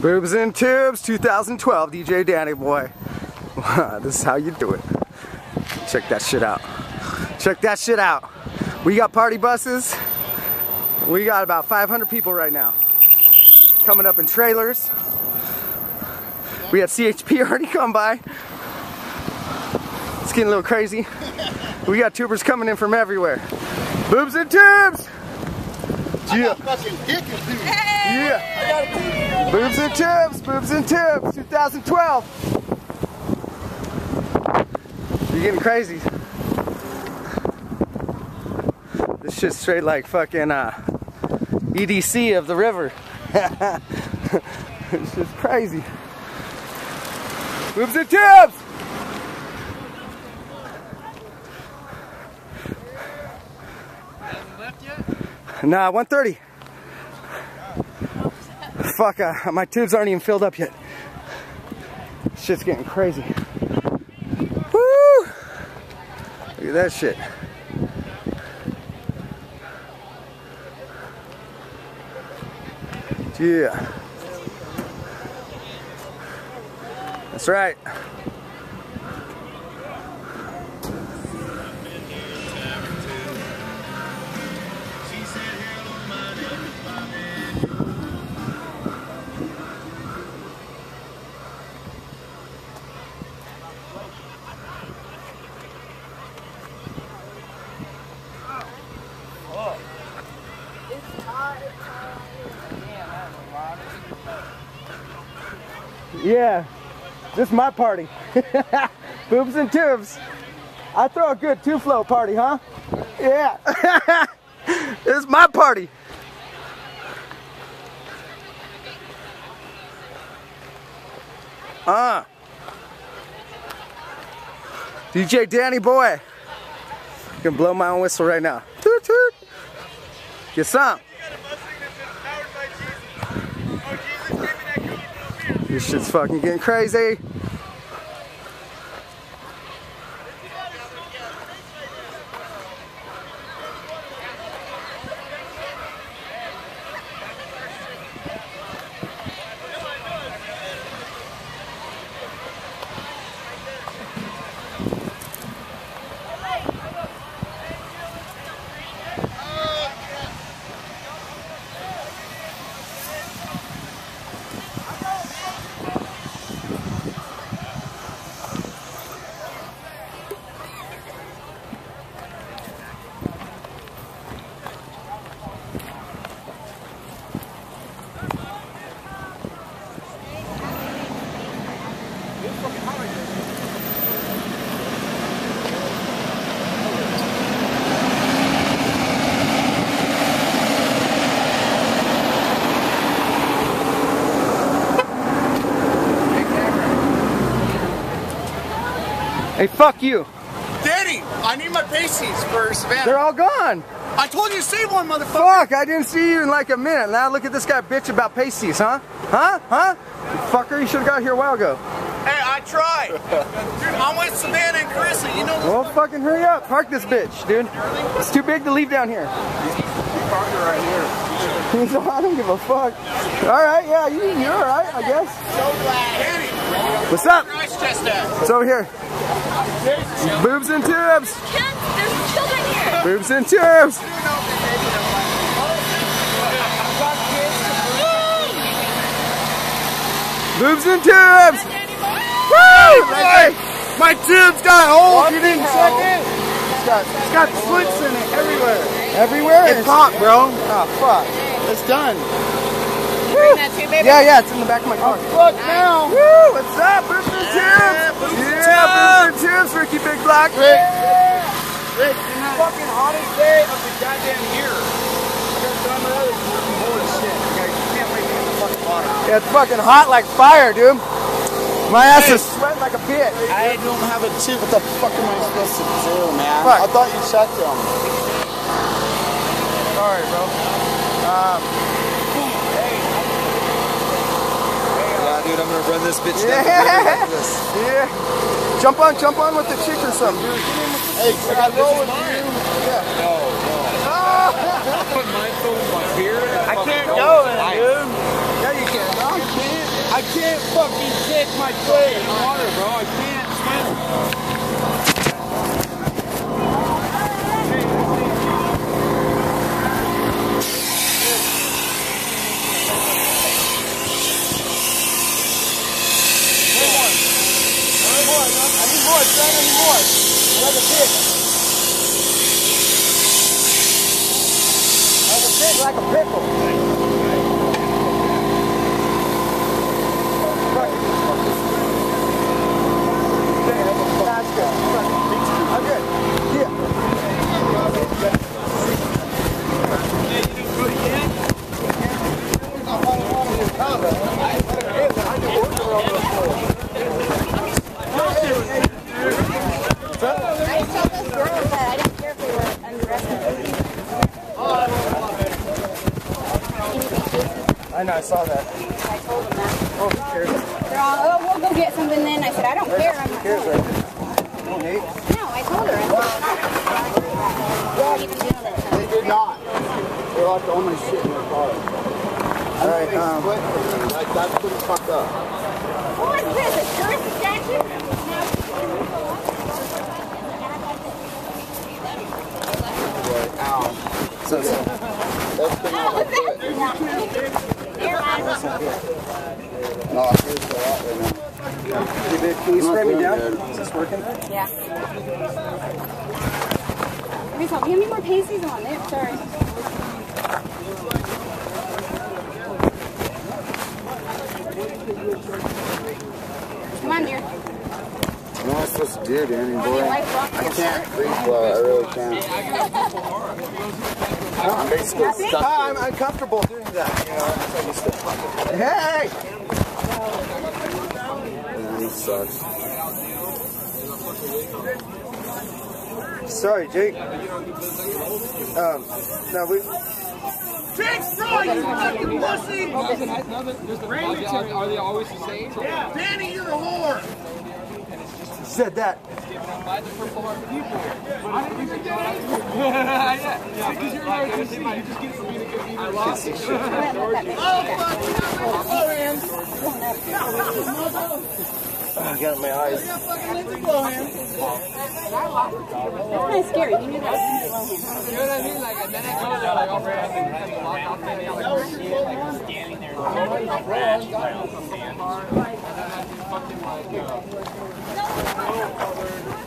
Boobs and Tubes 2012 DJ Danny Boi. this is how you do it. Check that shit out. Check that shit out. We got party buses. We got about 500 people right now. Coming up in trailers. We had CHP already come by. It's getting a little crazy. We got tubers coming in from everywhere. Boobs and tubes! Yeah. Yeah. Boobs and Tips, boobs and Tips, 2012. You're getting crazy. This shit's straight like fucking uh, EDC of the river. it's just crazy. Boobs and tubes! Nah, 130. Fuck, uh, my tubes aren't even filled up yet. Shit's getting crazy. Woo! Look at that shit. Yeah. That's right. Yeah, this is my party. Boobs and tubes. I throw a good two flow party, huh? Yeah. this is my party. Uh. DJ Danny Boi. You can blow my own whistle right now. Toot toot. Get some. This shit's fucking getting crazy. Hey, fuck you. Danny, I need my pasties for Savannah. They're all gone. I told you to save one, motherfucker. Fuck, I didn't see you in like a minute. Now look at this guy bitch about pasties, huh? Huh? Huh? You fucker, you should have got here a while ago. I tried. Dude, I'm with Savannah and Carissa. You know Well, fucking hurry up. Park this bitch, dude. It's too big to leave down here. parker right here. He's I don't give a fuck. All right, yeah, you, you're all right, I guess. So glad. What's up? nice chest at. It's over here. Boobs and tubes. Kids, there's children here. Boobs and tubes. Boobs and tubes. Woo! Hey, My tubes got holes. you didn't check it? It's got, It's got slits in it everywhere. everywhere. It's hot, bro. Oh, fuck. It's done. Too. Yeah, yeah, it's in the back of my car. Oh, fuck now. Woo! What's up, Boobs and tubes? Boobs and Yeah, Boobs and tubes, Ricky Big Block. Rick, Rick, it's the fucking hottest day of the goddamn year. I got done with other fucking bullshit. I can't wait to get in the fucking water. Yeah, it's fucking hot like fire, dude. My ass is sweating like a bitch. I don't have a tip. What the fuck am I supposed to do, man? Fuck. I thought you checked them. Sorry, bro. Um, Yeah, dude, I'm gonna run this bitch Yeah. down the river like this. yeah. Jump on, jump on with the chick or something, dude. Get in with the Hey, can I roll with you? Yeah. No, no. Put my phone in my beer. I can't go in, dude. Yeah, you can. No, you can't. can't fucking kick my foot in the water, bro. I can't swim. I need more, son. I need more. Like a pig. Like a pig, like a pickle. That's good. I'm good. Yeah. I told those girls that I didn't care if they were undressed. I know, I saw that. I told them that. Oh, who cares? They're all, oh, we'll go get something then. I said, I don't care. I'm Who not cares, going. right? Don't hate. No, I told her. I said, don't even do that. They did not. They left all my shit in their car. All right, They um, split from me. Like, that's pretty fucked up. What is this? A tourist statue? Ow. so, so. That's been on my foot. No, I feel so hot right now. Can you spray me down? Is this working? Yeah. Please help. Give me more pasties on there. Sorry. Come on, dear. What am I supposed to do, Danny boy? I can't breathe well. I really can't. I'm basically stuck. Ah, I'm uncomfortable doing that. You know, I'm so used to fucking- Hey! Man, this sucks. Sorry, Jake. Um, no, we. Jake Straw, you fucking pussy! Are they always the same? Yeah. Danny, you're a whore! Said that. Oh, I got my eyes. That's scary. You knew know what I mean? Like, then I go there, like, off there, I'm standing there. And then I just fucking, like, uh,